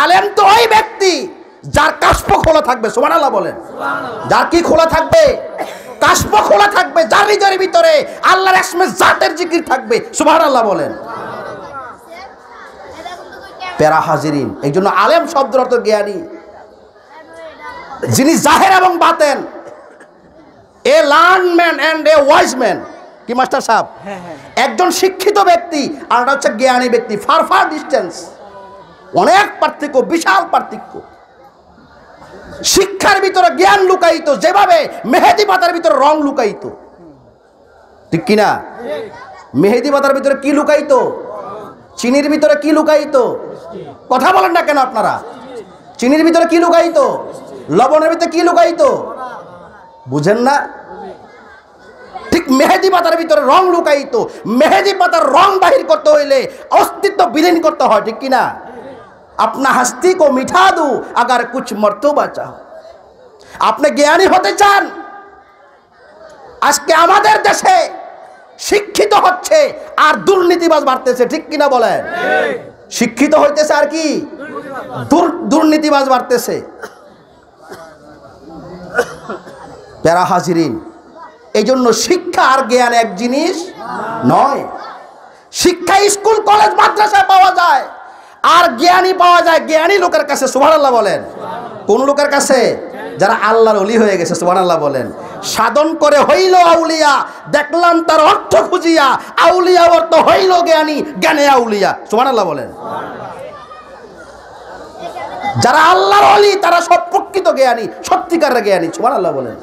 আলেম তো ওই ব্যক্তি যার কাশ্প খোলা থাকবে সোমান আল্লাহ বলেন যার কি খোলা থাকবে? কাশ্প খোলা থাকবে যার হৃদয়ের ভিতরে আল্লাহর একসময় জাতের জিকির থাকবে সুবাহ আল্লাহ বলেন। প্যারা হাজিরিন এই জন্য আলেম শব্দের অর্থ জ্ঞানী। যিনি জাহের এবং Baten a learn man and a wise man. কি মাস্টার সাহেব? একজন শিক্ষিত ব্যক্তি আর হচ্ছে জ্ঞানী ব্যক্তি ফার ফার ডিস্টেন্স। অনেক পার্থক্য, বিশাল পার্থক্য। শিক্ষার ভিতরে জ্ঞান লুকাইতো যেভাবে মেহেদি পাতার ভিতরে রং লুকাইতো ঠিক কিনা? মেহেদি পাতার ভিতরে কি লুকাইতো চিনির ভিতরে কি লুকাইতো কথা বলেন না কেন আপনারা? চিনির ভিতরে কি লুকাইতো লবণের ভিতরে কি লুকাইতো বুঝেন না? ঠিক মেহেদি পাতার ভিতরে রং লুকাইতো মেহেদি পাতার রং বাহির করতে হইলে অস্তিত্ব বিলীন করতে হয়, ঠিক কিনা? আপনা হস্তি কো মিঠা দু আগার কুছ মর্তবা চাও আপনি জ্ঞানী হতে চান আজকে আমাদের দেশে শিক্ষিত হচ্ছে আর দুর্নীতিবাজ বাড়তেছে ঠিক কিনা বলেন শিক্ষিত হইতেছে আর কি দুর- দুর্নীতিবাজ বাড়তেছে প্যারা হাজিরিন এই জন্য শিক্ষা আর জ্ঞান এক জিনিস নয়। শিক্ষা স্কুল, কলেজ, মাদ্রাসায় পাওয়া যায়। আর জ্ঞানী পাওয়া যায়, জ্ঞানী লোকের কাছে সুভান আল্লাহ বলেন। কোন লোকের কাছে? যারা আল্লাহর অলি হয়ে গেছে সুভান আল্লাহ বলেন। সাধন করে হইল আউলিয়া, দেখলাম তার অর্থ খুঁজিয়া, আউলিয়া অর্থ হইল জ্ঞানী, জ্ঞানে আউলিয়া। সুভান আল্লাহ বলেন। যারা আল্লাহর অলি তারা সব প্রকৃত জ্ঞানী, সত্যিকারের জ্ঞানী সুভান আল্লাহ বলেন।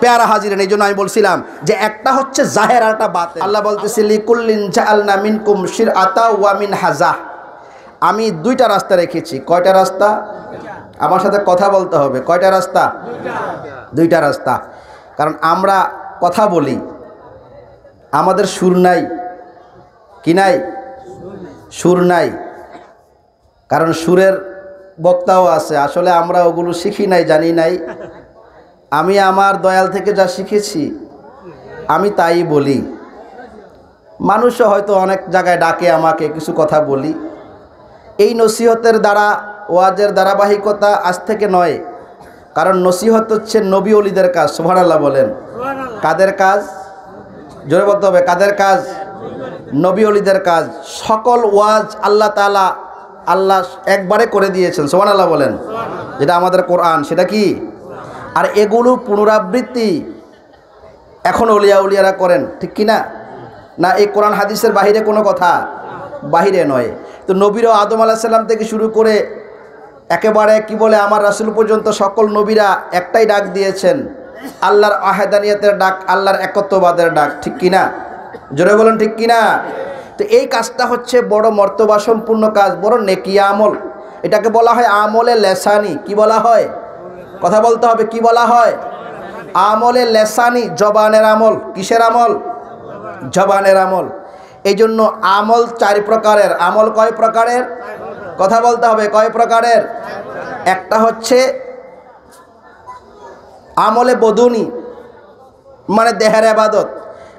পেয়ারা হাজির এই জন্য আমি বলছিলাম যে একটা হচ্ছে জাহের আর একটা বাত আল্লাহ বলতেছি, লিকুল্লিন জাআলনা মিনকুম শির আতা ওয়া মিন হাজা আমি দুইটা রাস্তা রেখেছি। কয়টা রাস্তা? আমার সাথে কথা বলতে হবে। কয়টা রাস্তা? দুইটা রাস্তা। কারণ আমরা কথা বলি। আমাদের সুর নাই। কি নাই? সুর নাই। কারণ সুরের বক্তাও আছে। আসলে আমরা ওগুলো শিখি নাই, জানি নাই। আমি আমার দয়াল থেকে যা শিখেছি, আমি তাই বলি। মানুষও হয়তো অনেক জায়গায় ডাকে আমাকে, কিছু কথা বলি। এই নসিহতের দ্বারা ওয়াজের ধারাবাহিকতা আজ থেকে নয়। কারণ নসিহত হচ্ছে নবী অলিদের কাজ সোহানাল্লাহ বলেন। কাদের কাজ? জোরে বলতে হবে কাদের কাজ? নবী অলিদের কাজ। সকল ওয়াজ আল্লাহ তালা আল্লাহ একবারে করে দিয়েছেন সোহান আল্লাহ বলেন যেটা আমাদের কোরআন সেটা কি? আর এগুলো পুনরাবৃত্তি এখন অলিয়া উলিয়ারা করেন ঠিক কি না না এই কোরআন হাদিসের বাহিরে কোনো কথা? বাহিরে নয়। তো নবীরাও আদম আলাহিসাল্লাম থেকে শুরু করে একেবারে কি বলে আমার রাসুল পর্যন্ত সকল নবীরা একটাই ডাক দিয়েছেন, আল্লাহর আহেদানিয়তের ডাক, আল্লাহর একত্ববাদের ডাক। ঠিক কি না? জোরে বলেন, ঠিক কি না? তো এই কাজটা হচ্ছে বড় মর্তবা সম্পূর্ণ কাজ, বড় নেকিয়া আমল। এটাকে বলা হয় আমলে লেসানি। কি বলা হয়? কথা বলতে হবে, কি বলা হয়? আমলে লেসানি, জবানের আমল। কিসের আমল? জবানের আমল। এই জন্য আমল চার প্রকারের। আমল কয় প্রকারের? কথা বলতে হবে, কয় প্রকারের? একটা হচ্ছে আমলে বদুনি মানে দেহের আবাদত।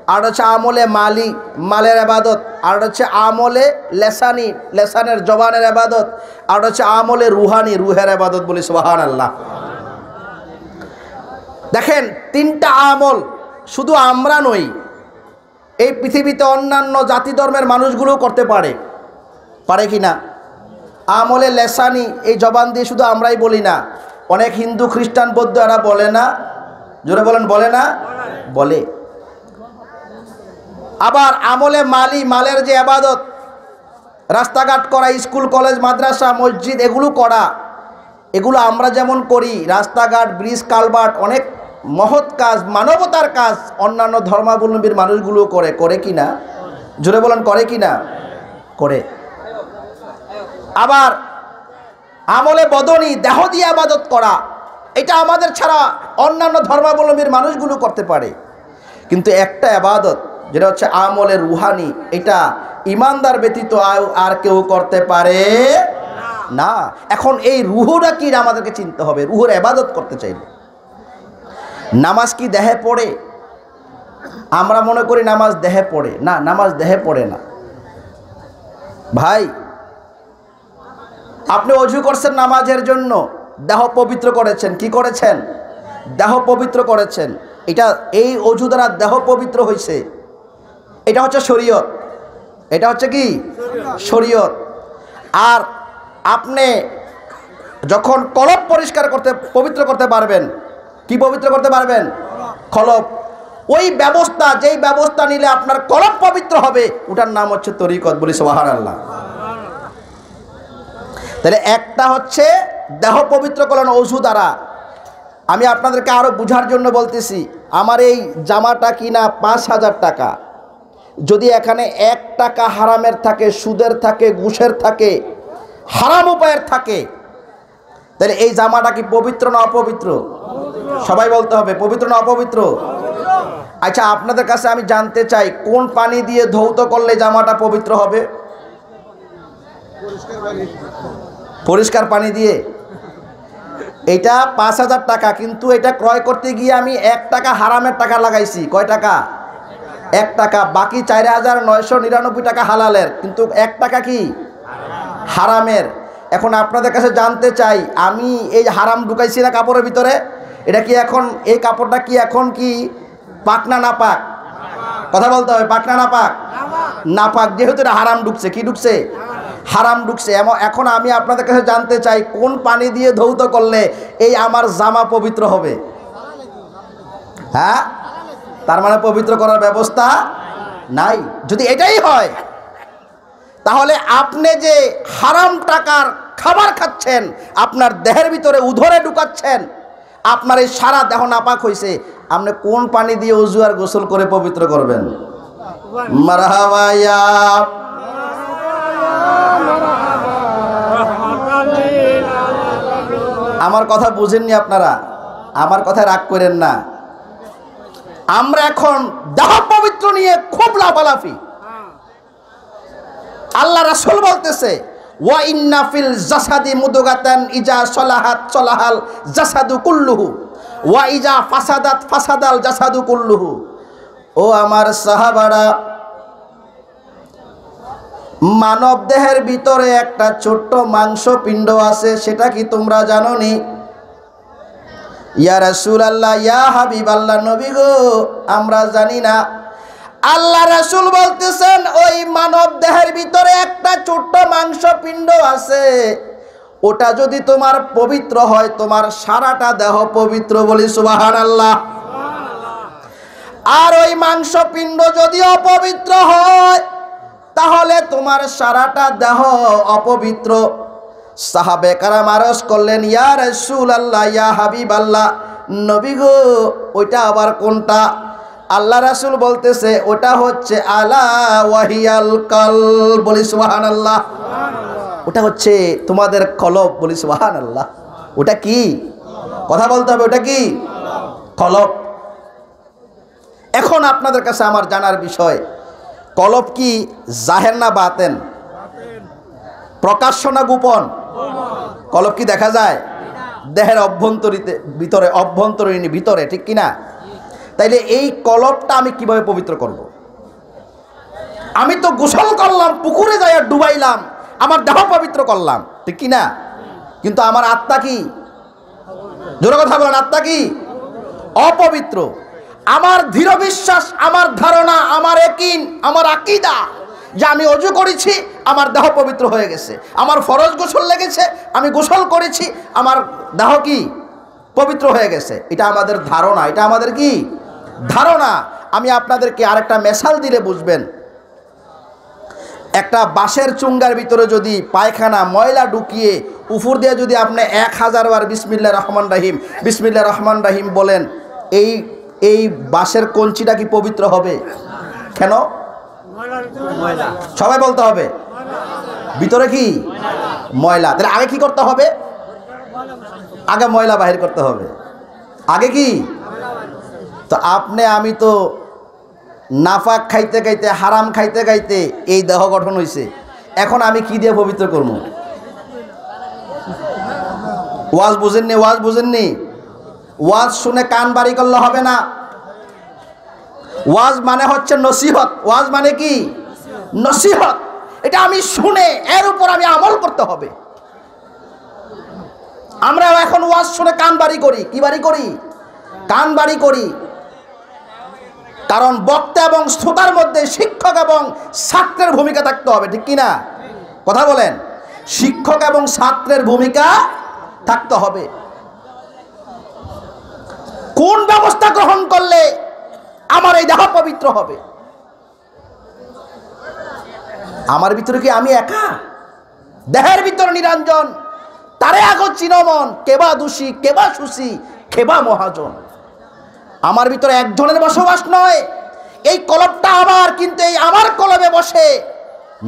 আর হচ্ছে আমলে মালি, মালের আবাদত। আর হচ্ছে আমলে লেসানি, লেসানের জবানের আবাদত। আর হচ্ছে আমলে রুহানি, রুহের আবাদত বলি সুবাহান আল্লাহ দেখেন, তিনটা আমল শুধু আমরা নই এই পৃথিবীতে অন্যান্য জাতি ধর্মের মানুষগুলোও করতে পারে। পারে কি না? আমলে লেসানি, এই জবান দিয়ে শুধু আমরাই বলি না। অনেক হিন্দু, খ্রিস্টান, বৌদ্ধ এরা বলে না। জোরে বলেন, বলে না? বলে। আবার আমলে মালি, মালের যে আবাদত, রাস্তাঘাট করা, স্কুল, কলেজ, মাদ্রাসা, মসজিদ, এগুলো করা। এগুলো আমরা যেমন করি, রাস্তাঘাট, ব্রিজ কালভার্ট অনেক মহৎ কাজ, মানবতার কাজ অন্যান্য ধর্মাবলম্বীর মানুষগুলো করে করে কি না? জোরে বলেন, করে কি না? করে। আবার আমলে বদনি, দেহ দিয়ে আবাদত করা, এটা আমাদের ছাড়া অন্যান্য ধর্মাবলম্বীর মানুষগুলো করতে পারে। কিন্তু একটা আবাদত, যেটা হচ্ছে আমলে রুহানি, এটা ইমানদার ব্যতীত আর- কেউ করতে পারে না। এখন এই রুহুটা কি আমাদেরকে চিনতে হবে? রুহুর আবাদত করতে চাইলে। নামাজ কি দেহে পড়ে? আমরা মনে করি নামাজ দেহে পড়ে। না, নামাজ দেহে পড়ে না। ভাই, আপনি অজু করছেন নামাজের জন্য। দেহ পবিত্র করেছেন। কি করেছেন? দেহ পবিত্র করেছেন। এটা, এই অজু দ্বারা দেহ পবিত্র হয়েছে এটা হচ্ছে শরীয়ত। এটা হচ্ছে কি? শরীয়ত। আর আপনি যখন কলব পরিষ্কার করতে, পবিত্র করতে পারবেন কি পবিত্র করতে পারবেন? কলব ওই ব্যবস্থা, যেই ব্যবস্থা নিলে আপনার কলব পবিত্র হবে, ওটার নাম হচ্ছে তরিকত বলি সোহার আল্লাহ তাহলে একটা হচ্ছে দেহ পবিত্র করলেন ওষু দ্বারা। আমি আপনাদেরকে আরও বুঝার জন্য বলতেছি, আমার এই জামাটা কিনা পাঁচ হাজার টাকা। যদি এখানে এক টাকা হারামের থাকে, সুদের থাকে, ঘুষের থাকে, হারাম উপায়ের থাকে তাহলে এই জামাটা কি পবিত্র না অপবিত্র? সবাই বলতে হবে, পবিত্র না অপবিত্র? আচ্ছা আপনাদের কাছে আমি জানতে চাই, কোন পানি দিয়ে ধৌত করলে জামাটা পবিত্র হবে? পরিষ্কার পানি দিয়ে। এটা পাঁচ হাজার টাকা, কিন্তু এটা ক্রয় করতে গিয়ে আমি এক টাকা হারামের টাকা লাগাইছি। কয় টাকা? এক টাকা, বাকি চার হাজার নয়শো নিরানব্বই টাকা হালালের, কিন্তু এক টাকা কি? হারামের। এখন আপনাদের কাছে জানতে চাই, আমি এই হারাম ঢুকাইছি না কাপড়ের ভিতরে? এটা কি এখন, এই কাপড়টা কি এখন কি পাক না না পাক কথা বলতে হবে, পাক না না পাক না পাক যেহেতু এটা হারাম ঢুকছে, কি ঢুকছে? হারাম ঢুকছে। এখন আমি আপনাদের কাছে জানতে চাই, কোন পানি দিয়ে ধৌত করলে এই আমার জামা পবিত্র হবে? হ্যাঁ? তার মানে পবিত্র করার ব্যবস্থা নাই। যদি এটাই হয়, তাহলে আপনি যে হারাম টাকার খাবার খাচ্ছেন, আপনার দেহের ভিতরে উধরে ঢুকাচ্ছেন, আপনার এই সারা দেহ নাপাক হয়েছে আপনি কোন পানি দিয়ে উজু আর গোসল করে পবিত্র করবেন? আমার কথা বুঝেননি আপনারা, আমার কথা রাগ করেন না। আমরা এখন দেহ পবিত্র নিয়ে খুব লাফালাফি। আল্লাহ রাসূল বলতেছে ওয়া ইন্নাফিল জাসাদি মুদগাতান ইজা সলাহাত সলাহাল জাসাদু কুল্লুহু। ওয়া ইজা ফাসাদাত ফাসাদাল জাসাদু কুল্লুহু। ও আমার সাহাবারা, মানব দেহের ভিতরে একটা ছোট্ট মাংস পিণ্ড আছে, সেটা কি তোমরা জানো নি ইয়া আল্লাহ ইয়া হাবিব আল্লাহ নবী গো, আমরা জানি না। আল্লাহ রাসূল বলতেছেন, ওই মানব দেহের ভিতরে একটা ছোট্ট মাংস পিণ্ড আছে। ওটা যদি তোমার পবিত্র হয়, তোমার সারাটা দেহ পবিত্র বলি সুবাহান আল্লাহ আর ওই মাংস পিণ্ড যদি অপবিত্র হয়, তাহলে তোমার সারাটা দেহ অপবিত্র। সাহাবে কারাম আরস করলেন, ইয়া রসুল আল্লাহ ইয়া হাবিব আল্লাহ নবী গো, ওইটা আবার কোনটা? আল্লাহ রাসুল বলতেছে ওটা হচ্ছে আলা ওয়াহিয়াল কল বলি সুবাহান আল্লাহ ওটা হচ্ছে তোমাদের কলব বলি সুবাহান আল্লাহ ওটা কি? কথা বলতে হবে ওটা কি? কলব। এখন আপনাদের কাছে আমার জানার বিষয় কলব কি জাহের না বাতেন? প্রকাশ্য না গোপন? কলব কি দেখা যায়? দেহের অভ্যন্তরীতে ভিতরে অভ্যন্তরীণ ভিতরে ঠিক কি না তাইলে এই কলবটা আমি কীভাবে পবিত্র করব। আমি তো গোসল করলাম, পুকুরে যাই আর ডুবাইলাম, আমার দেহ পবিত্র করলাম, ঠিক কি না? কিন্তু আমার আত্মা কি? জোরে কথা বলেন, আত্মা কি? অপবিত্র। আমার দৃঢ় বিশ্বাস, আমার ধারণা, আমার একিন, আমার আকিদা যে আমি অজু করেছি, আমার দেহ পবিত্র হয়ে গেছে। আমার ফরজ গোসল লেগেছে, আমি গোসল করেছি, আমার দেহ কি? পবিত্র হয়ে গেছে। এটা আমাদের ধারণা, এটা আমাদের কি? ধারণা আমি আপনাদেরকে আরেকটা মেশাল দিলে বুঝবেন। একটা বাঁশের চুঙ্গার ভিতরে যদি পায়খানা ময়লা ঢুকিয়ে উফুর দিয়ে যদি আপনি এক হাজার বার বিসমিল্লা রহমান রাহিম বিসমিল্লা রহমান রাহিম বলেন এই এই বাঁশের কঞ্চিটা কি পবিত্র হবে? কেন? সবাই বলতে হবে। ভিতরে কি? ময়লা। তাহলে আগে কি করতে হবে? আগে ময়লা বাহির করতে হবে। আগে কি? তো আপনি আমি তো নাফাক খাইতে খাইতে, হারাম খাইতে খাইতে এই দেহ গঠন হয়েছে এখন আমি কি দিয়ে পবিত্র করব? ওয়াজ বুঝেননি ওয়াজ বুঝেননি? ওয়াজ শুনে কান বাড়ি করলে হবে না। ওয়াজ মানে হচ্ছে নসিহত। ওয়াজ মানে কি? নসিহত। এটা আমি শুনে, এর উপর আমি আমল করতে হবে। আমরাও এখন ওয়াজ শুনে কান বাড়ি করি। কি বাড়ি করি? কান বাড়ি করি। কারণ বক্তা এবং শ্রোতার মধ্যে শিক্ষক এবং ছাত্রের ভূমিকা থাকতে হবে, ঠিক কি না কথা বলেন। শিক্ষক এবং ছাত্রের ভূমিকা থাকতে হবে। কোন ব্যবস্থা গ্রহণ করলে আমার এই দেহ পবিত্র হবে? আমার ভিতরে কি আমি একা? দেহের ভিতরে নিরঞ্জন। তারে আগো চিনমন, কেবা দোষী, কেবা সুশী, কেবা মহাজন। আমার ভিতরে একজনের বসবাস নয়। এই কলবটা আমার কিন্তু এই আমার কলবে বসে।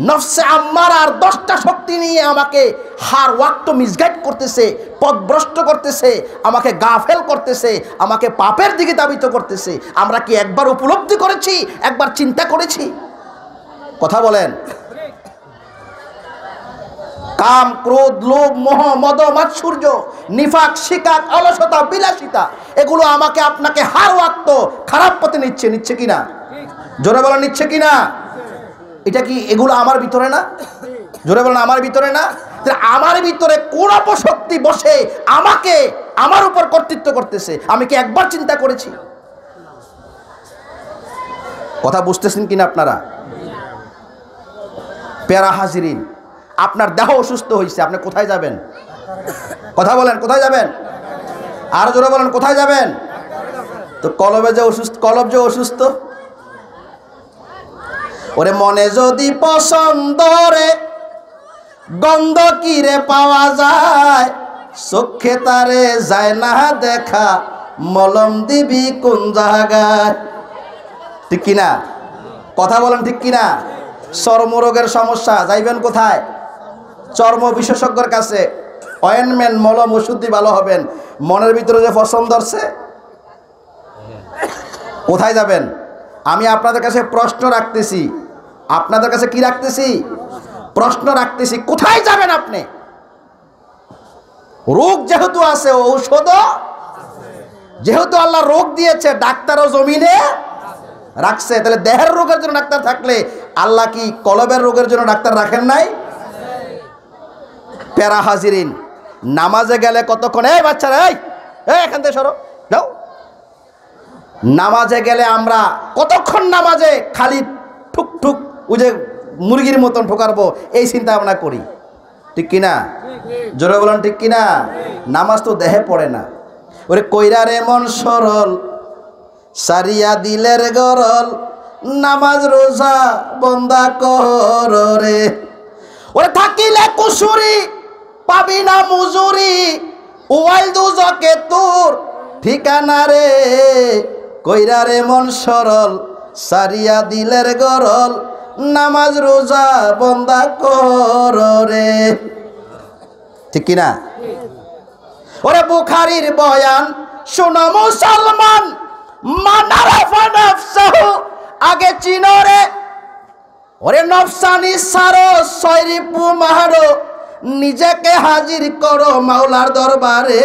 নফসে আম্মার আর দশটা শক্তি নিয়ে আমাকে হার ওয়াক্ত মিসগাইড করতেছে পথভ্রষ্ট করতেছে, আমাকে গাফেল করতেছে, আমাকে পাপের দিকে দাবিত করতেছে। আমরা কি একবার উপলব্ধি করেছি, একবার চিন্তা করেছি? কথা বলেন। কাম, ক্রোধ, লোভ, মোহ, মদ, মাৎসূর্য, নিফাক, শিকাক, অলসতা, বিলাসিতা, এগুলো আমাকে আপনাকে হার ওয়াক্ত খারাপ পথে নিচ্ছে নিচ্ছে কিনা? জোরে বলা নিচ্ছে কিনা? এটা কি এগুলো আমার ভিতরে না? জোরে বলেন, আমার ভিতরে না? আমার ভিতরে কোন অপশক্তি বসে আমাকে, আমার উপর কর্তৃত্ব করতেছে? আমি কি একবার চিন্তা করেছি? কথা বুঝতেছেন কিনা আপনারা? প্যারা হাজিরিন আপনার দেহ অসুস্থ হয়েছে আপনি কোথায় যাবেন? কথা বলেন, কোথায় যাবেন? আর জোরে বলেন, কোথায় যাবেন? তো কলবে যে অসুস্থ, কলব যে অসুস্থ? ওরে মনে যদি পছন্দ রে, গন্ধ কিরে পাওয়া যায়? চোখে তারে যায় না দেখা, মলম দিবি কোন জায়গায়? ঠিক কিনা? কথা বলেন ঠিক কিনা? চর্মরোগের সমস্যা, যাইবেন কোথায়? চর্ম বিশেষজ্ঞর কাছে অয়েনমেন্ট মলম ওষুধ ভালো হবেন। মনের ভিতরে যে ফসল ধরছে কোথায় যাবেন? আমি আপনাদের কাছে প্রশ্ন রাখতেছি। আপনাদের কাছে কি রাখতেছি? প্রশ্ন রাখতেছি, কোথায় যাবেন আপনি? রোগ যেহেতু আছে, ঔষধও যেহেতু আল্লাহ রোগ দিয়েছে, ডাক্তারও জমিনে রাখছে, তাহলে দেহের রোগের জন্য ডাক্তার থাকলে আল্লাহ কি কলবের রোগের জন্য ডাক্তার রাখেন নাই? প্যারা হাজিরিন। নামাজে গেলে কতক্ষণ? এই বাচ্চারা, এই এখান থেকে সরো। যাও। নামাজে গেলে আমরা কতক্ষণ নামাজে খালি ঠুক ঠুক যে মুরগির মতন ঠোকারবো, এই চিন্তা ভাবনা করি। ঠিক কিনা? জোরে বলেন, ঠিক কিনা? নামাজ তো দেহে পড়ে না। ওরে কইরা রে মন সরল, সারিয়া দিলের গরল, নামাজ রোজা বন্দা কর ওরে থাকিলে কুসুরি পাবি না মুজুরি ওয়াইল দুজকে তোর ঠিকানা রে। কইরা রে মন সরল, সারিয়া দিলের গরল, নামাজ রোজা বন্দা কর রে। ঠিক কিনা? ওরে বুখারির বয়ান, শোনো মুসলমান আগে চিনরে ওরে নফসানি সারো সৈরিপু মাহারো। নিজেকে হাজির করো মাওলার দরবারে।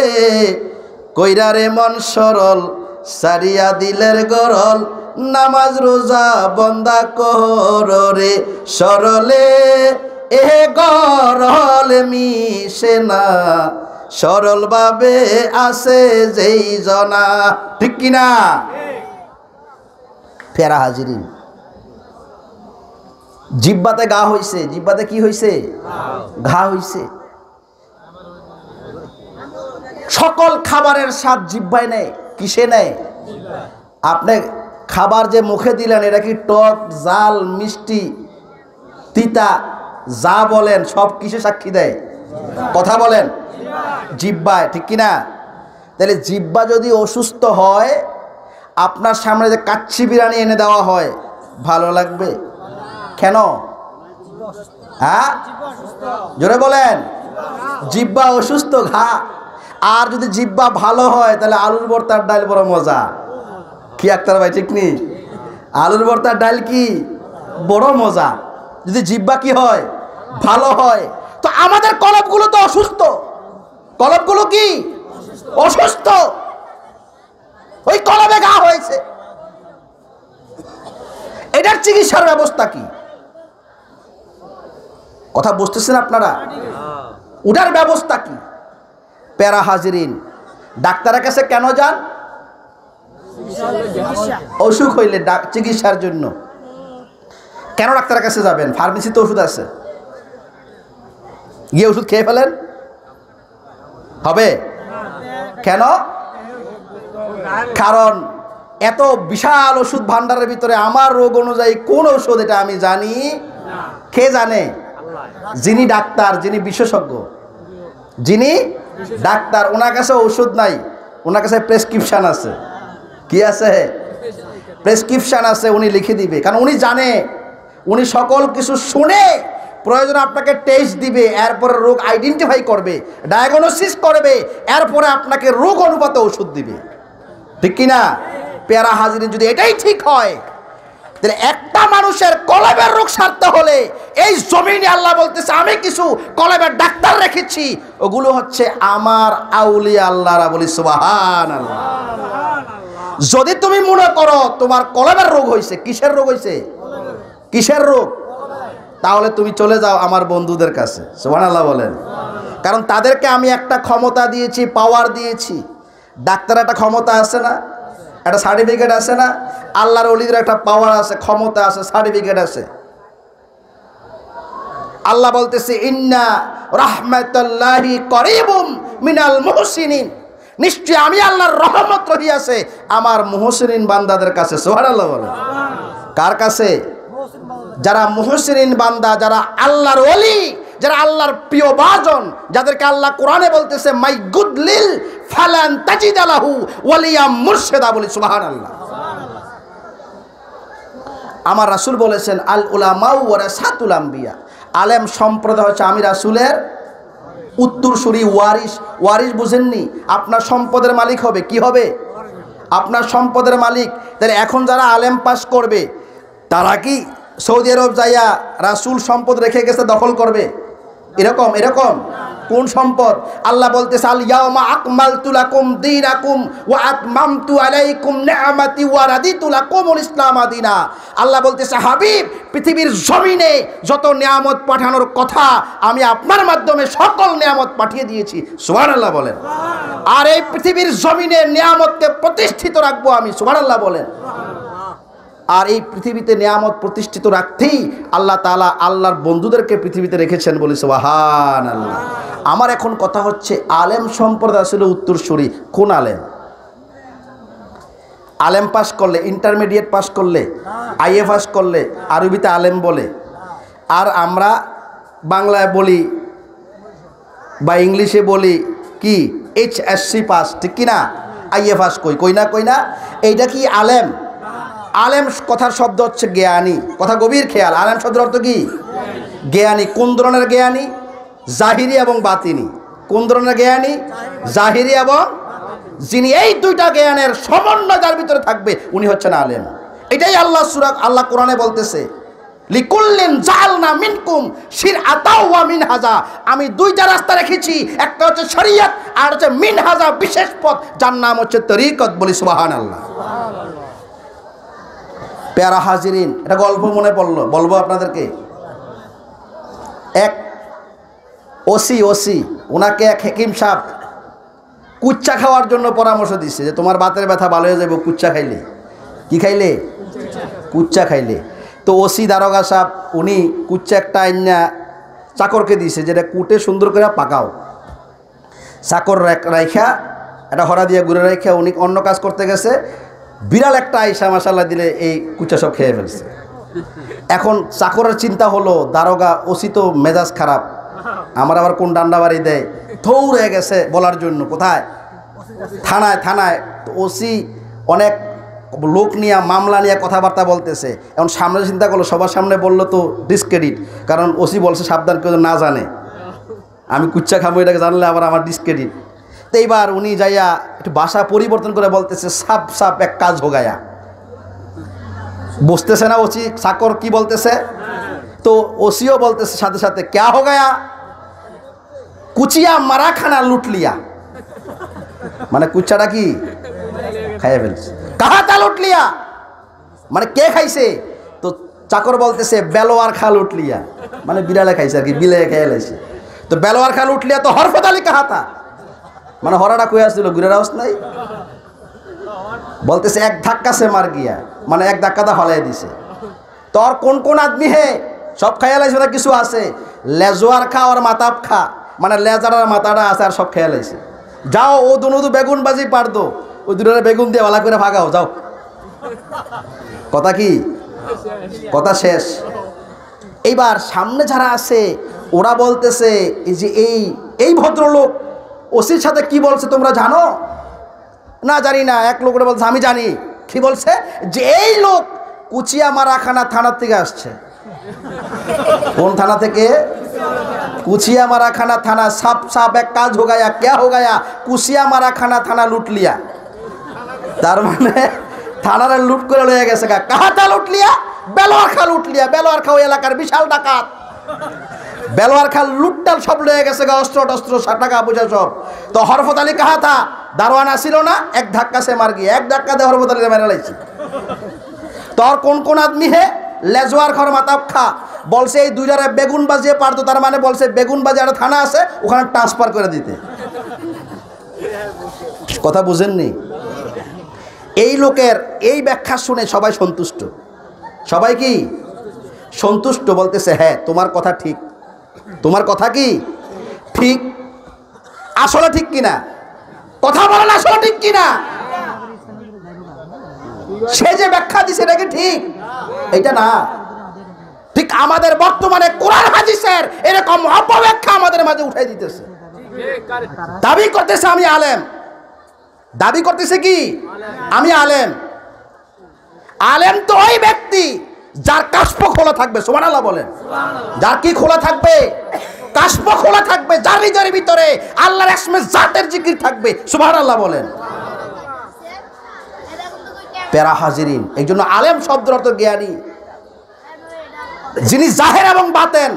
কইরারে মন সরল সারিয়া দিলের গরল নামাজ রোজা বন্দা কররে সরলে। এ গরল মিশে না সরল ভাবে আছে যেই জনা। ঠিক কিনা? ফেরা হাজিরিন। জিব্বাতে গা হইছে, জিব্বাতে কি হইছে? ঘা হইছে। সকল খাবারের স্বাদ জিব্বায় নেয়, কিসে নেয়? আপনি খাবার যে মুখে দিলেন, এটা কি টক, জাল, মিষ্টি, তিতা, যা বলেন, সব কিসে সাক্ষী দেয়? কথা বলেন। জিব্বায়, ঠিক কিনা? তাহলে জিব্বা যদি অসুস্থ হয়, আপনার সামনে যে কাচ্চি বিরিয়ানি এনে দেওয়া হয়, ভালো লাগবে? কেন? হ্যাঁ? জোরে বলেন। জিব্বা অসুস্থ, ঘা। আর যদি জিব্বা ভালো হয়, তাহলে আলুর ভর্তার ডাল বড় মজা। কি আক্তার ভাই, ঠিক নি? আলুর ভর্তার ডাল কি? বড় মজা। যদি জিব্বা কি হয়, ভালো হয়, তো আমাদের কলবগুলো তো অসুস্থ। কলবগুলো কি? অসুস্থ। ওই কলবে ঘা হয়েছে। এটার চিকিৎসার ব্যবস্থা কি? কথা বুঝতেছেন আপনারা? ওটার ব্যবস্থা কি? প্যারা হাজিরিন, ডাক্তারের কাছে কেন যান? অসুখ হইলে চিকিৎসার জন্য। কেন ডাক্তারের কাছে যাবেন? ফার্মেসিতে ওষুধ আছে। গিয়ে ওষুধ খেয়ে ফেলেন? হবে? কেন? কারণ এত বিশাল ওষুধ ভান্ডারের ভিতরে আমার রোগ অনুযায়ী কোন ওষুধ এটা আমি জানি? কে জানে? যিনি ডাক্তার, যিনি বিশেষজ্ঞ, যিনি ডাক্তার, ওনার কাছে ওষুধ নাই, ওনার কাছে প্রেসক্রিপশান আছে। কি আছে? প্রেসক্রিপশান আছে, উনি লিখে দিবে। কারণ উনি জানে, উনি সকল কিছু শুনে প্রয়োজন আপনাকে টেস্ট দিবে, এরপরে রোগ আইডেন্টিফাই করবে ডায়াগনোসিস করবে, এরপরে আপনাকে রোগ অনুপাতে ওষুধ দিবে। ঠিক কি না পেয়ারা হাজির যদি এটাই ঠিক হয় তাহলে একটা মানুষের কলেবের রোগ সারতে হলে এই জমিনে আল্লাহ বলতেছে, আমি কিছু কলেবের ডাক্তার রেখেছি। ওগুলো হচ্ছে আমার আউলিয়া আল্লাহরা বলি সুবাহান যদি তুমি মনে করো তোমার কলেবের রোগ হয়েছে কিসের রোগ হয়েছে কিসের রোগ? তাহলে তুমি চলে যাও আমার বন্ধুদের কাছে সুবান আল্লাহ বলেন। কারণ তাদেরকে আমি একটা ক্ষমতা দিয়েছি পাওয়ার দিয়েছি। ডাক্তার একটা ক্ষমতা আছে না? একটা সার্টিফিকেট আছে না? আল্লাহর অলিদের একটা পাওয়ার আছে, ক্ষমতা আছে সার্টিফিকেট আছে। আল্লাহ বলতেছে, ইন্না রাহমাতাল্লাহি করিবুম মিনাল মুহসিনিন। নিশ্চয় আমি আল্লাহর রহমত রহিয়াছে, আমার মুহসিনিন বান্দাদের কাছে। সুবহানাল্লাহ বলেন। কার কাছে? যারা মুহসিনিন বান্দা, যারা আল্লাহর ওলি যারা আল্লাহর প্রিয় বাজন, যাদেরকে আল্লাহ কোরআনে বলতেছে, মাই গুড লিল ফালান তাজিদ আলাহু ওয়ালিয়া মুর্শেদা বলি সুবাহান আল্লাহ আমার রাসূল বলেছেন, আল উলামাউ ওয়া সাতুল আম্বিয়া আলেম সম্প্রদায় হচ্ছে আমি রাসূলের উত্তরসূরি ওয়ারিস ওয়ারিস বুঝেননি, আপনার সম্পদের মালিক হবে, কি হবে? আপনার সম্পদের মালিক। তাহলে এখন যারা আলেম পাস করবে, তারা কি সৌদি আরব যাইয়া রাসূল সম্পদ রেখে গেছে, দখল করবে? এরকম এরকম। কোন সম্পদ? আল্লাহ বলতেছে আল ইয়াউমা আকমালতু লাকুম দীনাকুম ওয়া আতমামতু আলাইকুম নি'মাতি ওয়া রাদিতু লাকুমুল ইসলাম আদিনা। আল্লাহ বলতেছে হাবিব পৃথিবীর জমিনে যত নিয়ামত পাঠানোর কথা আমি আপনার মাধ্যমে সকল নিয়ামত পাঠিয়ে দিয়েছি। সুবহানাল্লাহ বলেন। আর এই পৃথিবীর জমিনে নিয়ামতকে প্রতিষ্ঠিত রাখব আমি সুবহানাল্লাহ বলেন। আর এই পৃথিবীতে নিয়ামত প্রতিষ্ঠিত রাখতেই আল্লাহ তালা আল্লাহর বন্ধুদেরকে পৃথিবীতে রেখেছেন বলে সোহান আল্লাহ আমার এখন কথা হচ্ছে আলেম সম্প্রদায় আসলে উত্তরসূরি। কোন আলেম? আলেম পাস করলে, ইন্টারমিডিয়েট পাস করলে, আইএ পাস করলে, আরবিতে আলেম বলে। আর আমরা বাংলায় বলি বা ইংলিশে বলি কি? এইচ এস সি পাস ঠিক কি না আইএ পাস কই? কই না কই না? এইটা কি আলেম? আলেম কথার শব্দ হচ্ছে জ্ঞানী। কথা গভীর খেয়াল। আলেম শব্দের অর্থ কি? জ্ঞানী। কোন ধরনের জ্ঞানী? জাহিরি এবং বাতিনি। কোন ধরনের জ্ঞানী? জাহিরি এবং যিনি এই দুইটা জ্ঞানের সমন্বয় যার ভিতরে থাকবে, উনি হচ্ছেন আলেম। এটাই আল্লাহ সুরাক আল্লাহ কোরআনে বলতেছে, লিকুল্লিন জালনা মিনকুম শির আতাও মিন হাজা আমি দুইটা রাস্তা রেখেছি, একটা হচ্ছে শরীয়ত আর হচ্ছে মিন হাজা বিশেষ পথ। যার নাম হচ্ছে তরিকত বলি সুবহানাল্লাহ। প্যারা হাজিরিন। এটা গল্প মনে পড়ল। বলব আপনাদেরকে। এক ওসি ওসি ওনাকে এক হেকিম সাহ কুচ্চা খাওয়ার জন্য পরামর্শ দিচ্ছে যে তোমার বাতের ব্যথা ভালো হয়ে যাবে কুচ্চা খাইলে। কি খাইলে? কুচ্চা খাইলে। তো ওসি দারোগা সাহ উনি কুচ্চা একটা আইনা চাকরকে দিছে যেটা কুটে সুন্দর করে পাকাও। চাকর রাইখা, এটা হরা দিয়ে ঘুরে রাইখা, উনি অন্য কাজ করতে গেছে। বিড়াল একটা আইসা মাসাল্লাহ দিলে এই কুচা সব খেয়ে ফেলছে। এখন চাকরের চিন্তা হলো, দারোগা ওসি তো মেজাজ খারাপ। আমার আবার কোন ডান্ডা বাড়ি দেয়? থৌড়ে গেছে বলার জন্য, কোথায়? থানায় থানায়। ওসি অনেক লোক নিয়ে, মামলা নিয়ে কথাবার্তা বলতেছে। এখন সামনে চিন্তা করল, সবার সামনে বলল তো ডিসক্রেডিট কারণ ওসি বলছে, সাবধান কেউ না জানে। আমি কুচ্চা খাব, এটাকে জানলে আবার আমার ডিসক্রেডিট এইবার উনি যাইয়া একটু বাসা পরিবর্তন করে বলতেছে, সাপ সাপ, এক কাজ হোগায়া বুঝতেছে না ওসি? চাকর কি বলতেছে? তো ওসিও বলতেছে সাথে সাথে, ক্যা হো গায়া কুচিয়া মারা খানা লুট লিয়া। মানে কুচ্চাটা কি? খাইয়ে ফেলছে। কাহা তা লুট লিয়া? মানে কে খাইছে? তো চাকর বলতেছে, বেলোয়ার খা লুট লিয়া। মানে বিড়ালে খাইছে আর কি, বিলে খেয়ে লাইছে। তো বেলোয়ার খা লুট লিয়া তো হরফত আলী কাহাতা? মানে হরাটা কই আসছিল, ঘুরে আওয়াজ নাই? বলতেছে, এক ধাক্কা সে মার গিয়া। মানে এক ধাক্কাটা হলাই দিছে। তোর কোন কোন আদমি হে? সব খেয়াল আছে না কিছু আছে। লেজোয়ার খা আর মাতাপ খা। মানে লেজার আর মাথাটা আছে আর সব খেয়াল আছে যাও, ও দুনো দু বেগুন বাজি পার দো। ওই দুটো বেগুন দিয়ে ভালো করে ভাগাও, যাও। কথা কি? কথা শেষ। এইবার সামনে যারা আছে, ওরা বলতেছে, এই যে এই এই ভদ্রলোক ওসির সাথে কি বলছে তোমরা জানো? না, জানি না। এক লোক ওরা বলছে, আমি জানি। কি বলছে? যে এই লোক কুচিয়া মারাখানা থানার থেকে আসছে। কোন থানা থেকে? কুচিয়া মারাখানা থানা, সাপ সাপ, এক কাজ হো গায়া ক্যা হো গায়া কুচিয়া মারাখানা থানা লুট লিয়া তার মানে থানারে লুট করে লয়ে গেছে গা। কাহাটা লুট লিয়া বেলোয়ার খা লুট লিয়া বেলোয়ার খা ওই এলাকার বিশাল ডাকাত। বেলোয়ার খাল লুটটাল সব লয়ে গেছে গা, অস্ত্র টস্ত্র টাকা বুঝা সব। তো হরফত আলী কাহা থা দারোয়ান আসিল না, এক ধাক্কা সে মার গিয়ে, এক ধাক্কা দিয়ে হরফত আলী মেরে লাইছি। তোর কোন কোন আদমি হে? লেজওয়ার ঘর মাতাব খা বলছে, এই দুইটারে বেগুন বাজিয়ে পারতো তার মানে বলছে, বেগুন বাজে একটা থানা আছে, ওখানে ট্রান্সফার করে দিতে। কথা বুঝেননি? এই লোকের এই ব্যাখ্যা শুনে সবাই সন্তুষ্ট। সবাই কি? সন্তুষ্ট বলতেছে হ্যাঁ তোমার কথা ঠিক। তোমার কথা কি? ঠিক? আসলে ঠিক কিনা? কথা বলেন আসলে ঠিক কিনা? সে যে ব্যাখ্যা দিছে, এটা কি ঠিক? এটা না। ঠিক আমাদের বর্তমানে কোরআন হাদিসের এরকম অপব্যাখ্যা আমাদের মাঝে উঠাই দিতেছে। দাবি করতেছে আমি আলেম। দাবি করতেছে কি? আমি আলেম। আলেম তো ওই ব্যক্তি যার কাশ্প খোলা থাকবে সোমান আল্লাহ বলেন যার কি খোলা থাকবে? কাশ্প খোলা থাকবে যার নিজের ভিতরে আল্লাহর এসমে জাতের জিকির থাকবে সুবহান আল্লাহ বলেন। প্যারা হাজিরিন এই জন্য আলেম শব্দের অর্থ জ্ঞানী। যিনি জাহের এবং Baten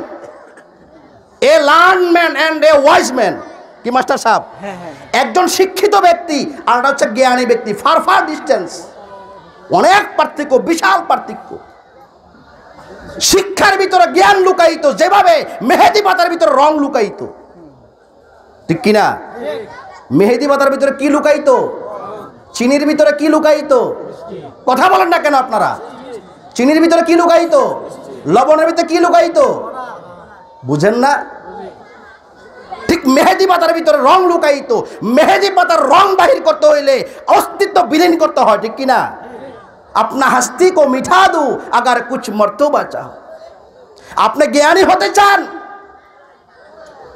a learn man and a wise man. কি মাস্টার সাহেব? একজন শিক্ষিত ব্যক্তি আর হচ্ছে জ্ঞানী ব্যক্তি ফার ফার ডিস্টেন্স। অনেক পার্থক্য বিশাল পার্থক্য। শিক্ষার ভিতরে জ্ঞান লুকাইতো যেভাবে মেহেদি পাতার ভিতরে রং লুকাইতো ঠিক কিনা? মেহেদি পাতার ভিতরে কি লুকাইতো চিনির ভিতরে কি লুকাইতো কথা বলেন না কেন আপনারা? চিনির ভিতরে কি লুকাইতো লবণের ভিতরে কি লুকাইতো বুঝেন না? ঠিক মেহেদি পাতার ভিতরে রং লুকাইতো মেহেদি পাতার রং বাহির করতে হইলে অস্তিত্ব বিলীন করতে হয়, ঠিক কিনা? আপনা হস্তি কো মিঠা দু আগার কুছ মর্তবা চাও আপনি জ্ঞানী হতে চান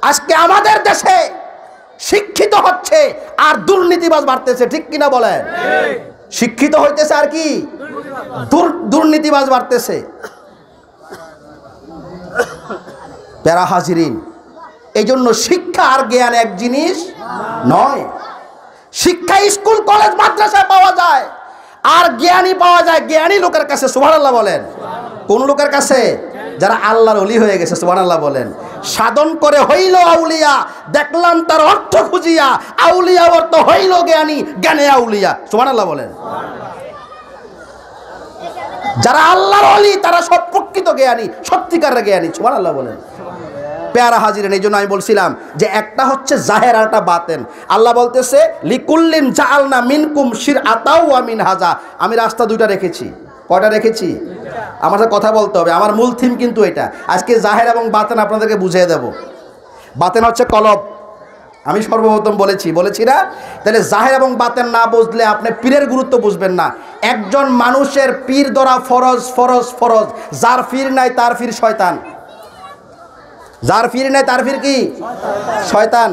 আজকে আমাদের দেশে শিক্ষিত হচ্ছে আর দুর্নীতিবাজ বাড়তেছে ঠিক কিনা বলেন শিক্ষিত হইতেছে আর কি দুর- দুর্নীতিবাজ বাড়তেছে প্যারা হাজিরিন এই জন্য শিক্ষা আর জ্ঞান এক জিনিস নয়। শিক্ষা স্কুল, কলেজ, মাদ্রাসায় পাওয়া যায়। আর জ্ঞানী পাওয়া যায়, জ্ঞানী লোকের কাছে সুবহানাল্লাহ বলেন। কোন লোকের কাছে? যারা আল্লাহর অলি হয়ে গেছে, সুবহানাল্লাহ বলেন। সাধন করে হইল আউলিয়া, দেখলাম তার অর্থ খুঁজিয়া, আউলিয়া অর্থ হইল জ্ঞানী, জ্ঞানে আউলিয়া। সুবহানাল্লাহ বলেন। যারা আল্লাহর অলি তারা সব প্রকৃত জ্ঞানী, সত্যিকারের জ্ঞানী, সুবহানাল্লাহ বলেন। পেয়ারা হাজিরেন, এই জন্য আমি বলছিলাম যে একটা হচ্ছে জাহের আর একটা বাতেন। আল্লাহ বলতেছে, লিকুল্লিন জাআলনা মিনকুম শির আতাউ আমিন হাজা আমি রাস্তা দুইটা রেখেছি। কটা রেখেছি? আমার সাথে কথা বলতে হবে। আমার মূল থিম কিন্তু এটা। আজকে জাহের এবং বাতেন আপনাদেরকে বুঝিয়ে দেব। বাতেন হচ্ছে কলব। আমি সর্বপ্রথম বলেছি বলেছি না? তাহলে জাহের এবং বাতেন না বুঝলে আপনি পীরের গুরুত্ব বুঝবেন না। একজন মানুষের পীর ধরা ফরজ ফরজ ফরজ। যার পীর নাই, তার পীর শয়তান। যার ফির নেই, তার ফির কি? শয়তান।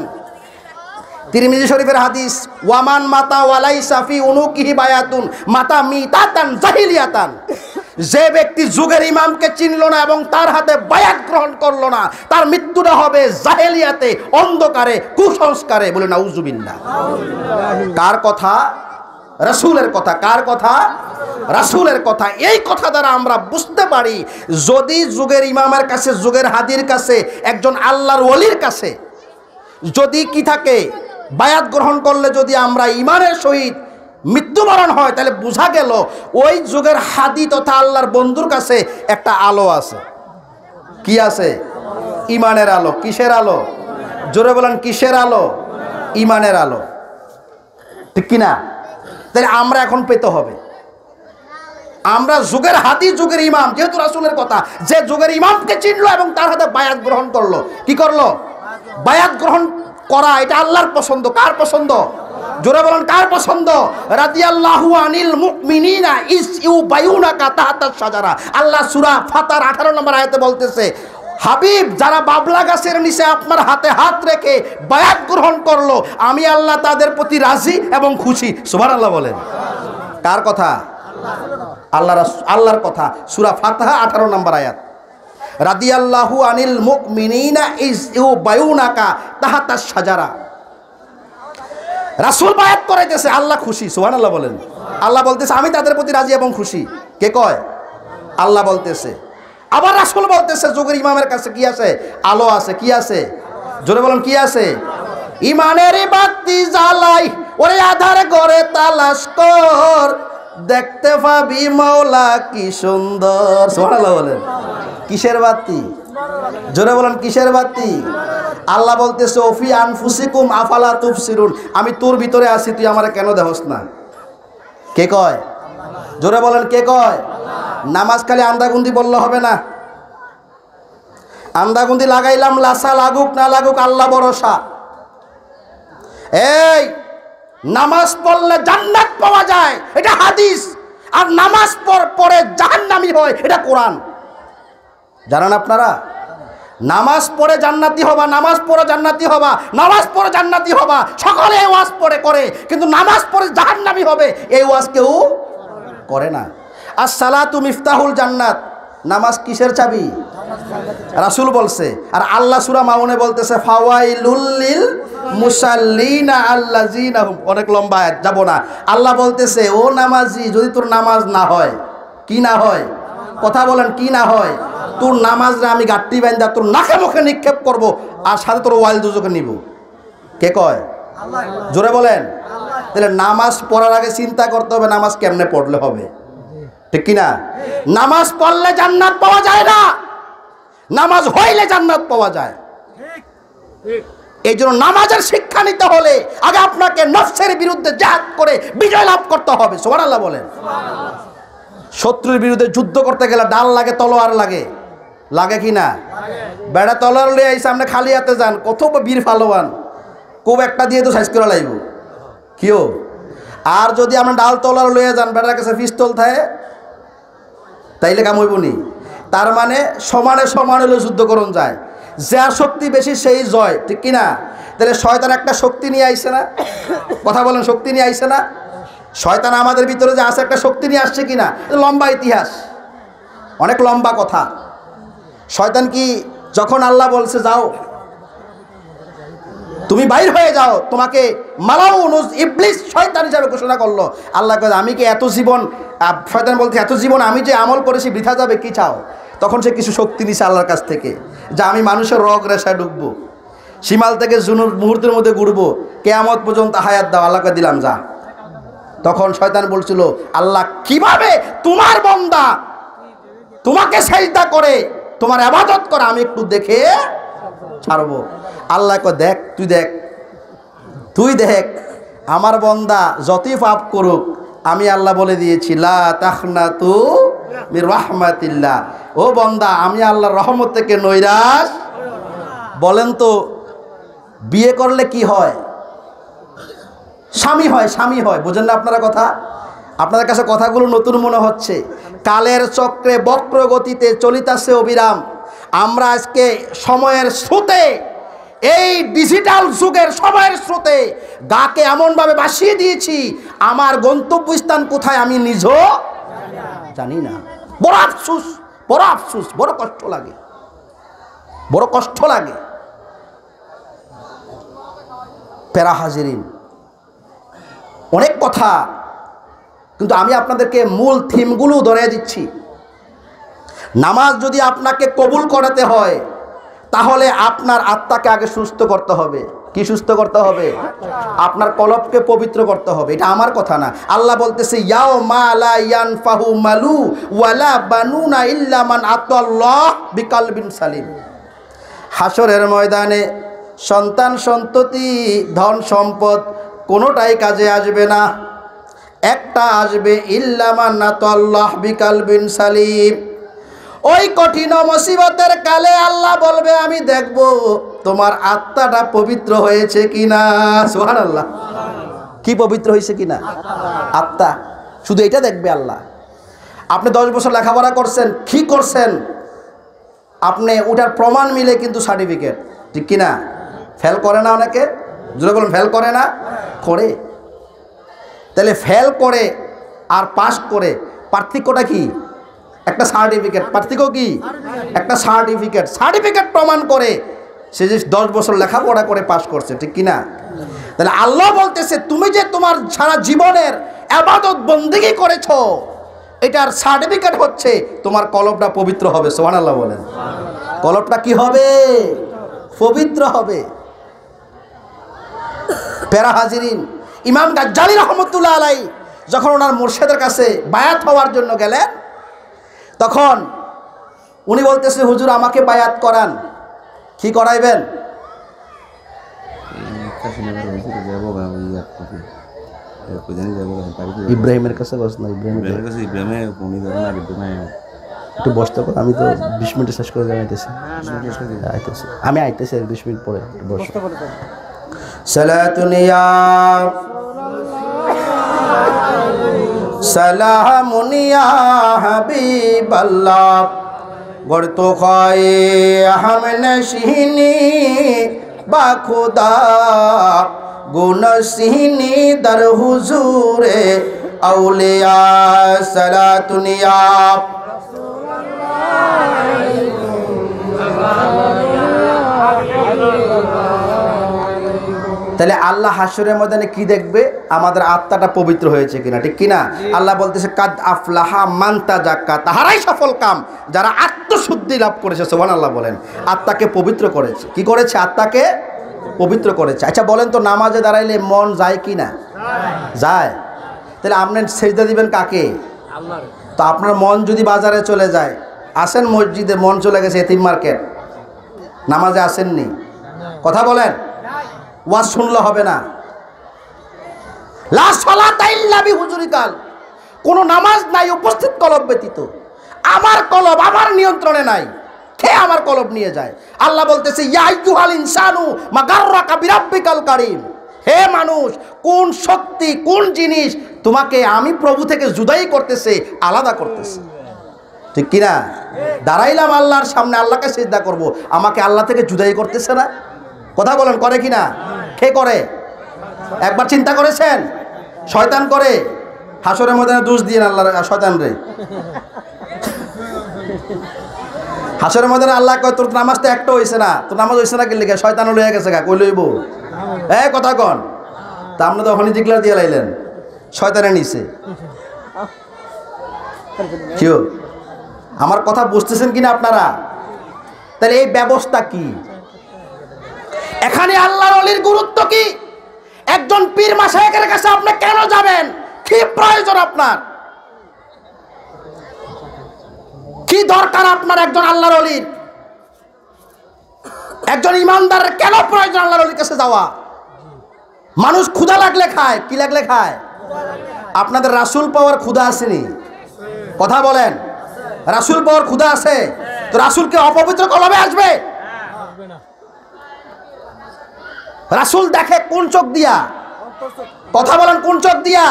তিরমিজি শরীফের হাদিস, ওয়ামান মাতা ওয়ালাই সাফি উনুকিহি বায়াতুন মাতা মিতাতান জাহিলিয়াতান। যে ব্যক্তি যুগের ইমামকে চিনল না এবং তার হাতে বায়াত গ্রহণ করল না, তার মৃত্যুটা হবে জাহেলিয়াতে, অন্ধকারে, কুসংস্কারে। বলে না উজুবিল্লা কার কথা? রাসূলের কথা, কার কথা? রাসূলের কথা। এই কথা দ্বারা আমরা বুঝতে পারি, যদি যুগের ইমামের কাছে, যুগের হাদির কাছে, একজন আল্লাহর ওলির কাছে, যদি কি থাকে, বায়াত গ্রহণ করলে যদি আমরা ইমানের সহিত মৃত্যুবরণ হয়, তাহলে বোঝা গেল, ওই যুগের হাদি তথা আল্লাহর বন্ধুর কাছে একটা আলো আছে। কি আছে? ইমানের আলো। কিসের আলো? জোরে বলেন, কিসের আলো? ইমানের আলো। ঠিক কিনা? তাহলে আমরা এখন পেতে হবে। আমরা যুগের হাতি, যুগের ইমাম, যেহেতু রাসুলের কথা, যে যুগের ইমামকে চিনলো এবং তার হাতে বায়াত গ্রহণ করল। কি করল? বায়াত গ্রহণ করা, এটা আল্লাহর পছন্দ। কার পছন্দ? জোরে বলেন, কার পছন্দ? আল্লাহ সূরা ফাতার 18 নম্বর আয়াতে বলতেছে হাবিব, যারা বাবলা গাছের নিচে আপনার হাতে হাত রেখে বায়াত গ্রহণ করল, আমি আল্লাহ তাদের প্রতি রাজি এবং খুশি। সুবহানাল্লাহ বলেন। কার কথা? আল্লাহ আল্লাহর কথা। সুরা ফাতাহা, আঠারো নম্বর আয়াত। রাদিয়াল্লাহু আনিল মুমিনিনা ইজ ইউ বায়ুনাকা তাহাতা সাজারা রাসূল বায়াত করাইতেছে, আল্লাহ খুশি। সুবহানাল্লাহ বলেন। আল্লাহ বলতেছে, আমি তাদের প্রতি রাজি এবং খুশি। কে কয়? আল্লাহ বলতেছে। আবার রাসূল বলতেছে, যুগের ইমামের কাছে কি আছে? আলো আছে, কি আছে? জোরে বলেন, কি আছে? ইমানের বাতি জ্বালাই, ওরে আধার করে তালাশ কর। দেখতে পাবি মাওলা কি সুন্দর। সুবহানাল্লাহ বলেন। কিসের বাতি? জোরে বলেন, কিসের বাতি? আল্লাহ বলতেছে, ওফি আনফুসিকুম আফালা তুফসিরুন আমি তোর ভিতরে আছি, তুই আমারে কেন দেহস না? কে কয়? জোরে বলেন, কে কয়? নামাজ খালি আন্দাগুন্দি বললে হবে না। আন্দাগুন্দি লাগাইলাম, লাসা লাগুক, না লাগুক, আল্লাহ ভরসা। এই, নামাজ পড়লে জান্নাত পাওয়া যায়, এটা হাদিস। আর নামাজ পরে জাহান্নামি হয়, এটা কোরআন। জানান আপনারা? নামাজ পড়ে জান্নাতি হবা, নামাজ পড়ে জান্নাতি হবা, নামাজ পড়ে জান্নাতি হবা। সকলে ওয়াজ পড়ে করে, কিন্তু নামাজ পড়ে জাহান্নামি হবে, এই ওয়াজ কেউ করে না। আর সালা সালাতু মিফতাহুল জান্নাত, নামাজ কিসের চাবি? রাসূল বলছে, আর আল্লাহ সূরা মাউনে বলতেছে, ফাওয়াইলুল মুসাল্লিনা আল্লাযিনা হুম। অনেক লম্বা যাব না। আল্লাহ বলতেছে, ও নামাজি, যদি তোর নামাজ না হয়, কি না হয়? কথা বলেন, কি না হয়? তোর নামাজ না, আমি গাট্টি বাইন্দা তোর নাকে মুখে নিক্ষেপ করব, আর সাথে তোর ওয়াইল দুজকে নিব। কে কয়? জোরে বলেন। তাহলে নামাজ পড়ার আগে চিন্তা করতে হবে, নামাজ কেমনে পড়লে হবে? ঠিক কিনা নামাজ পড়লে জান্নাত পাওয়া যায় না। নামাজ হইলে জান্নাত পাওয়া যায়। এই জন্য নামাজের শিক্ষা নিতে হলে আগে আপনাকে নফসের বিরুদ্ধে জাহাদ করে বিজয় লাভ করতে হবে। সোমান আল্লাহ বলেন। শত্রুর বিরুদ্ধে যুদ্ধ করতে গেলে ডাল লাগে, তলোয়ার লাগে। লাগে কি না? বেড়া তলোয়ার লিয়ে এই সামনে খালি হাতে যান, কত বীর ফালোয়ান খুব একটা দিয়ে তো সাইজ করে লাগব। কিও? আর যদি আমরা ডাল তলোয়ার লয়ে যান, বেটার কাছে পিস্তল থাকে তাইলে কাম হইব নি। তার মানে সমানে সমানে হলে যুদ্ধ করুন যায়। যার শক্তি বেশি, সেই জয়, ঠিক কি না তাহলে শয়তান একটা শক্তি নিয়ে আইছে না? কথা বলেন, শক্তি নিয়ে আইছে না? শয়তান আমাদের ভিতরে যে আছে, একটা শক্তি নিয়ে আসছে কিনা? লম্বা ইতিহাস। অনেক লম্বা কথা। শয়তান কি, যখন আল্লাহ বলছে, যাও তুমি বাইর হয়ে যাও, তোমাকে মালাউ নুজ ইবলিস শয়তান হিসাবে ঘোষণা করল। আল্লাহ কয়, আমি কি এত জীবন শয়তান বলতে এত জীবন আমি যে আমল করেছি, বৃথা যাবে কি চাও? তখন সে কিছু শক্তি নিছে আল্লাহর কাছ থেকে, যে আমি মানুষের রগ রেশায় ঢুকবো সীমাল থেকে জুনুর মুহূর্তের মধ্যে ঘুরবো, কেয়ামত পর্যন্ত হায়াত দাও আল্লাহকে দিলাম, যা। তখন শয়তান বলছিল, আল্লাহ কীভাবে তোমার বন্দা তোমাকে সেজদা করে, তোমার আবাদত করে, আমি একটু দেখে ছাড়বো। আল্লাহ কয়, দেখ, তুই দেখ তুই দেখ, আমার বন্দা যতই পাপ করুক, আমি আল্লাহ বলে দিয়েছি, লা তাখনা তু মির রাহমাতিল্লাহ। ও বন্দা, আমি আল্লাহর রহমত থেকে নৈরাশ। বলেন তো, বিয়ে করলে কি হয়? স্বামী হয় স্বামী হয়, বোঝেন না আপনারা কথা? আপনাদের কাছে কথাগুলো নতুন মনে হচ্ছে। কালের চক্রে বক্র গতিতে চলিতাছে অবিরাম। আমরা আজকে সময়ের স্রোতে, এই ডিজিটাল যুগের সময়ের স্রোতে গাকে এমনভাবে বাসিয়ে দিয়েছি, আমার গন্তব্যস্থান কোথায় আমি নিজও জানি না। বড় আফসুস বড় আফসুস, বড় কষ্ট লাগে। বড় কষ্ট লাগে। প্যারা হাজিরিন, অনেক কথা, কিন্তু আমি আপনাদেরকে মূল থিমগুলো ধরে দিচ্ছি। নামাজ যদি আপনাকে কবুল করাতে হয়, তাহলে আপনার আত্মাকে আগে সুস্থ করতে হবে। কি সুস্থ করতে হবে? আপনার কলবকে পবিত্র করতে হবে। এটা আমার কথা না। আল্লাহ বলতেছে ইয়াও মা মালু ওয়ালা আতাল্লাহ বিকালবিন সালিম। হাসরের ময়দানে সন্তান সন্ততি, ধন সম্পদ কোনোটাই কাজে আসবে না। একটা আসবে ইল্লামান্নাতল্লাহ বিকাল বিন সালিম। ওই কঠিন মুসিবতের কালে আল্লাহ বলবে, আমি দেখব তোমার আত্মাটা পবিত্র হয়েছে কিনা। সোহান আল্লাহ কি পবিত্র হয়েছে কিনা? আত্মা। শুধু এটা দেখবে আল্লাহ। আপনি দশ বছর লেখাপড়া করছেন, কি করছেন? আপনি ওটার প্রমাণ মিলে কিন্তু সার্টিফিকেট। ঠিক কিনা? ফেল করে না অনেকে? জোরে বলুন, ফেল করে না? করে। তাহলে ফেল করে আর পাস করে, পার্থক্যটা কি? একটা সার্টিফিকেট পার্থক্য কি? একটা সার্টিফিকেট সার্টিফিকেট প্রমাণ করে সে যে দশ বছর লেখাপড়া করে পাশ করছে, ঠিক কিনা তাহলে আল্লাহ বলতেছে, তুমি যে তোমার সারা জীবনের আবাদত বন্দিগি করেছ, এটার সার্টিফিকেট হচ্ছে তোমার কলবটা পবিত্র হবে। সোহান আল্লাহ বলেন। কলবটা কি হবে? পবিত্র হবে। পেরা হাজিরিন, ইমাম গাজ্জালি রহমতুল্লাহ আলাই যখন ওনার মুর্শেদের কাছে বায়াত হওয়ার জন্য গেলেন তখন উনি বলতেছে হুজুর আমাকে বায়াত করান। কি করাইবেন? পারি ইব্রাহিমের কাছে বস না ইব্রাহিমের কাছে ইব্রাহিমে পৌনি ধরে না ইব্রাহিমে একটু বসতে পারো আমি তো বিশ মিনিট শেষ করে জানাইতেছি আইতেছি। আমি আইতেছি আর বিশ মিনিট পরে একটু বসো সালাতুনিয়া সালামুনিয়া হাবিবাল্লাহ গড়ত খয়ে হাম নশিনি বা খুদা গুণ সিহনি দর হুজুরে আউলিয়া সালাতুনিয়া তাহলে আল্লাহ হাসুরের ময়দানে কি দেখবে? আমাদের আত্মাটা পবিত্র হয়েছে কিনা ঠিক কিনা? আল্লাহ বলতেছে কাদ আফলাহা মান্তা জাক্কা তাহারাই সফল কাম যারা আত্মশুদ্ধি লাভ করেছে সোহান আল্লাহ বলেন। আত্মাকে পবিত্র করেছে। কি করেছে? আত্মাকে পবিত্র করেছে। আচ্ছা বলেন তো নামাজে দাঁড়াইলে মন যায় কি না যায়। তাহলে আপনি সেজদা দিবেন কাকে? তো আপনার মন যদি বাজারে চলে যায় আসেন মসজিদে মন চলে গেছে এতিম মার্কেট। নামাজে আসেননি। কথা বলেন। ওয়াজ শুনলে হবে না। লা সালাতা ইল্লা বিহুজুরিকাল কোনো নামাজ নাই, উপস্থিত কলব ব্যতীত। আমার কলব আমার নিয়ন্ত্রণে নাই। কে আমার কলব নিয়ে যায়? আল্লাহ বলতেছে কারীম। হে মানুষ, কোন শক্তি, কোন জিনিস তোমাকে আমি প্রভু থেকে জুদাই করতেছে, আলাদা করতেছে। ঠিক কিনা? দাঁড়াইলাম আল্লাহর সামনে, আল্লাহকে সিদ্ধা করব। আমাকে আল্লাহ থেকে জুদাই করতেছে না? কথা বলেন, করে কি না? কে করে? একবার চিন্তা করেছেন? শয়তান করে? হাসরের মধ্যে দোষ দিয়ে আল্লাহ শয়তান রে। হাসরের মধ্যে আল্লাহ কয়, তোর নামাজ তো একটা হয়েছে না। তোর নামাজ হয়েছে না কি লিখে? শয়তান লইয়া গেছে গা, কই লইব? এ, কথা কন। তা আপনি তো ওখানে ডিক্লার দিয়ে লাইলেন। শয়তানে নিছে। আমার কথা বুঝতেছেন কিনা আপনারা? তাহলে এই ব্যবস্থা কি? এখানে আল্লাহর অলির গুরুত্ব কি? একজন পীর মাসায়কের কাছে আপনি কেন যাবেন? কি প্রয়োজন আপনার? কি দরকার আপনার একজন আল্লাহর অলির? একজন ইমানদারের কেন প্রয়োজন আল্লাহর অলির কাছে যাওয়া? মানুষ ক্ষুধা লাগলে খায়, কি লাগলে খায়? আপনাদের রাসুল পাওয়ার ক্ষুধা আসেনি। কথা বলেন। রাসুল পাওয়ার ক্ষুধা আছে। তো রাসুলকে অপবিত্র কলমে আসবে? রাসুল দেখে কোন চোখ দিয়া? কথা বলেন কোন চোখ দিয়া?